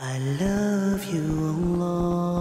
I love you, Allah.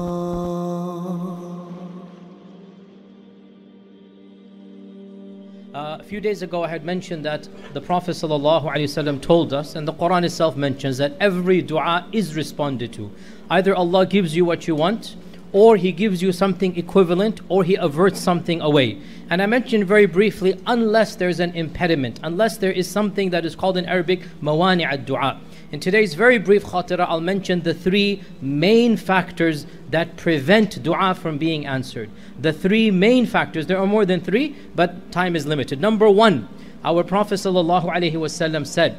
Uh, a few days ago, I had mentioned that the Prophet ﷺ told us, and the Quran itself mentions that every dua is responded to. Either Allah gives you what you want, or He gives you something equivalent, or He averts something away. And I mentioned very briefly, unless there's an impediment, unless there is something that is called in Arabic mawani ad dua. In today's very brief khatira, I'll mention the three main factors that prevent dua from being answered. The three main factors, there are more than three, but time is limited. Number one, our Prophet ﷺ said,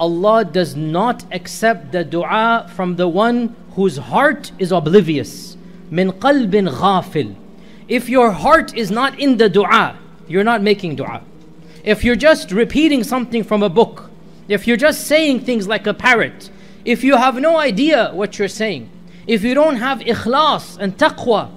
Allah does not accept the dua from the one whose heart is oblivious. Min qalbin ghafil. If your heart is not in the dua, you're not making dua. If you're just repeating something from a book, if you're just saying things like a parrot, if you have no idea what you're saying, if you don't have ikhlas and taqwa,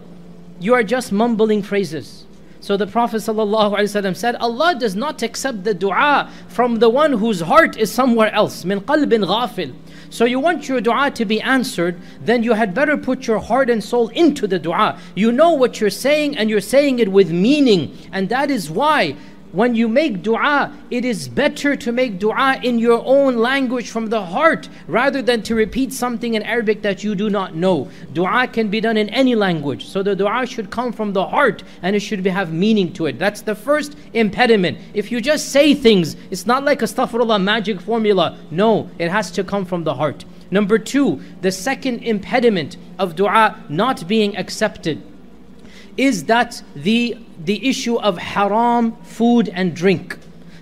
you are just mumbling phrases. So the Prophet ﷺ said, Allah does not accept the dua from the one whose heart is somewhere else. Min qalbin ghafil. So you want your dua to be answered, then you had better put your heart and soul into the dua. You know what you're saying and you're saying it with meaning. And that is why when you make dua, it is better to make dua in your own language from the heart rather than to repeat something in Arabic that you do not know. Dua can be done in any language. So the dua should come from the heart and it should be, have meaning to it. That's the first impediment. If you just say things, it's not like a astaghfirullah magic formula. No, it has to come from the heart. Number two, the second impediment of dua not being accepted is that the, the issue of haram food and drink,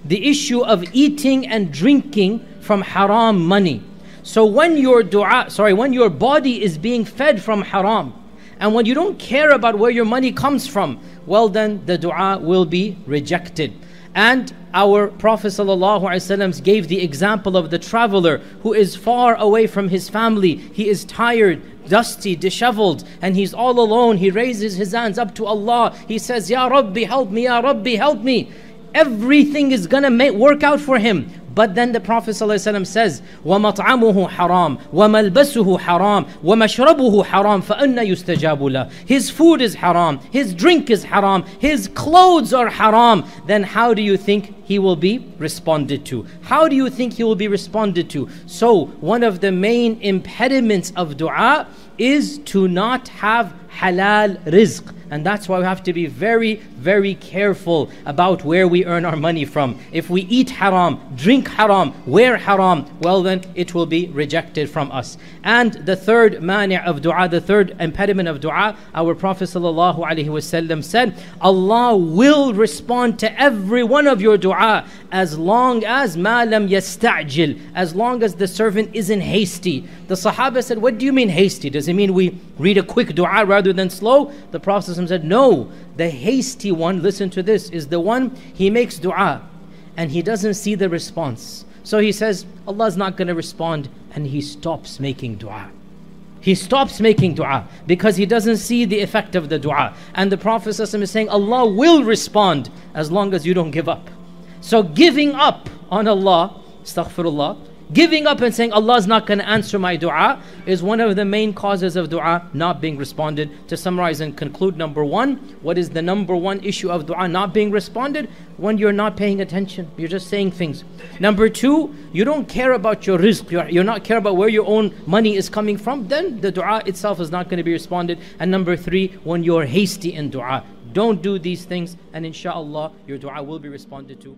the issue of eating and drinking from haram money. So when your dua, sorry, when your body is being fed from haram, and when you don't care about where your money comes from, well then the dua will be rejected. And our Prophet ﷺ gave the example of the traveler who is far away from his family. He is tired, dusty, disheveled, and he's all alone. He raises his hands up to Allah. He says, Ya Rabbi, help me, Ya Rabbi, help me. Everything is gonna make, work out for him. But then the Prophet ﷺ says, وَمَطْعَمُهُ حَرَامٌ وَمَلْبَسُهُ حَرَامٌ وَمَشْرَبُهُ حَرَامٌ فَأَنَّ يُسْتَجَابُ لَهُ His food is haram, his drink is haram, his clothes are haram. Then how do you think he will be responded to? How do you think he will be responded to? So one of the main impediments of dua is to not have halal rizq. and that's why we have to be very, very careful about where we earn our money from. If we eat haram, drink haram, wear haram, well then it will be rejected from us. And the third mani' of dua, the third impediment of dua, our Prophet ﷺ said, Allah will respond to every one of your dua as long as ma lam yasta'jil, as long as the servant isn't hasty. The Sahaba said, What do you mean hasty? Does it mean we read a quick dua rather than slow? The Prophet said, No, the hasty one, listen to this, is the one he makes dua and he doesn't see the response. So he says, Allah is not going to respond, and he stops making dua. He stops making dua because he doesn't see the effect of the dua. And the Prophet is saying, Allah will respond as long as you don't give up. So giving up on Allah, astaghfirullah, Giving up and saying Allah is not going to answer my dua is one of the main causes of dua not being responded. To summarize and conclude, number one, what is the number one issue of dua not being responded? When you're not paying attention, you're just saying things. Number two, you don't care about your rizq, you're, you're not care about where your own money is coming from, then the dua itself is not going to be responded. And number three, when you're hasty in dua, don't do these things, and inshallah, your dua will be responded to.